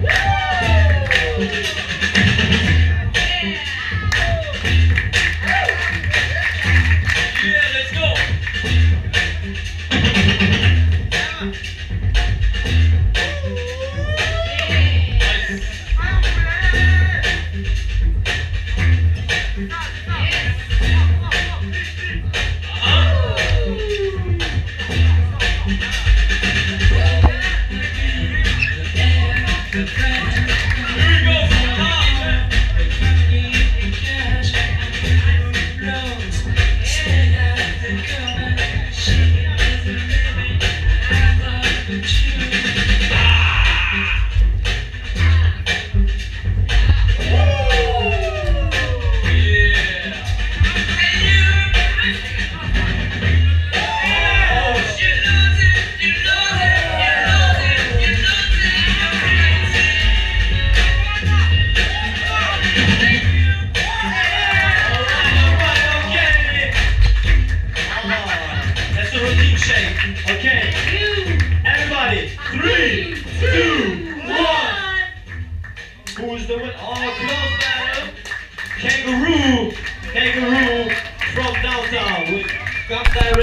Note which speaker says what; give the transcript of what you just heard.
Speaker 1: Woo! Okay. Everybody. Three, two, one. Who's the winner? Oh, close battle. Kangaroo. Kangaroo from downtown. We come direct.